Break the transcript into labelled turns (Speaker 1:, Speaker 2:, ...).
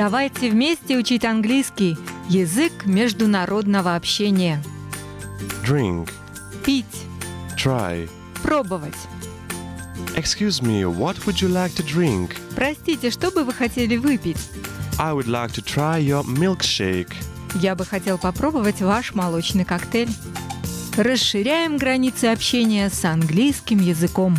Speaker 1: Давайте вместе учить английский, язык международного общения.
Speaker 2: Drink.
Speaker 1: Пить,
Speaker 2: Try.
Speaker 1: пробовать.
Speaker 2: Excuse me, what would you like to drink?
Speaker 1: Простите, что бы вы хотели выпить?
Speaker 2: I would like to try your milkshake.
Speaker 1: Я бы хотел попробовать ваш молочный коктейль. Расширяем границы общения с английским языком.